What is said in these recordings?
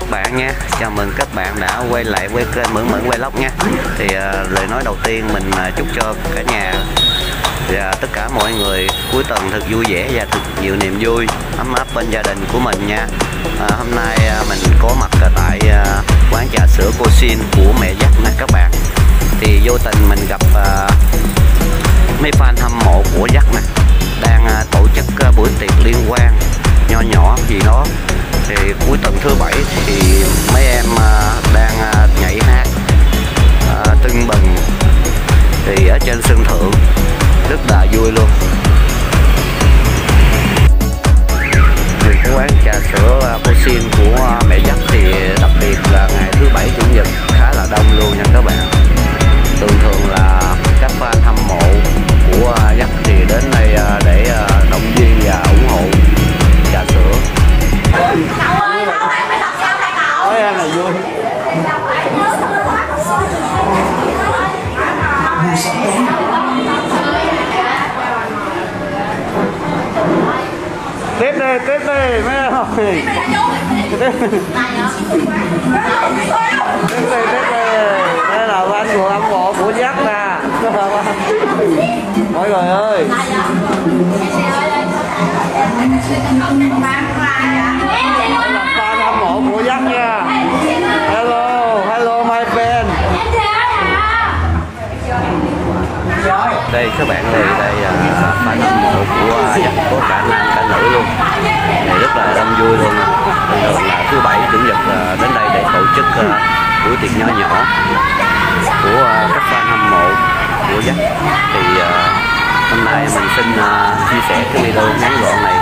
các bạn nha. Chào mừng các bạn đã quay lại với kênh mượn mượn vlog nha. Thì uh, lời nói đầu tiên mình uh, chúc cho cả nhà và tất cả mọi người cuối tuần thật vui vẻ và thật nhiều niềm vui ấm áp bên gia đình của mình nha. À, hôm nay à, mình có mặt tại à, quán trà sữa cô xin của mẹ dắt nè các bạn. Thì vô tình mình gặp à, mấy fan hâm mộ của dắt nè ở rất là vui luôn. Thì quán đi mấy em ơi tiếp đi tiếp đi đây là ban của hâm mộ của dắt nè mọi người ơi đây là fan hâm đây, các bạn thì đây là fan hâm mộ của à, dắt có cả nam, cả nữ luôn. Này, rất là đông vui luôn bình thường là thứ bảy, chủ nhật à, đến đây để tổ chức à, buổi tiệc nhỏ nhỏ của các fan hâm mộ của dắt thì hôm nay mình xin chia sẻ cái video ngắn gọn này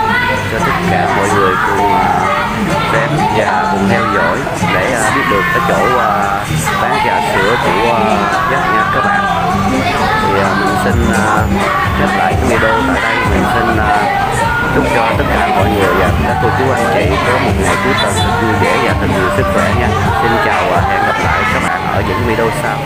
cho tất cả mọi người cùng xem và cùng theo dõi để biết được cái chỗ bán trà sữa của dắt nha các bạn. Thì mình xin à, kết lại cái video tại đây. Mình xin à, chúc cho tất cả mọi người và các cô chú anh chị có một ngày cuối tuần thật vui vẻ và thật nhiều sức khỏe nha. Xin chào và hẹn gặp lại các bạn ở những video sau.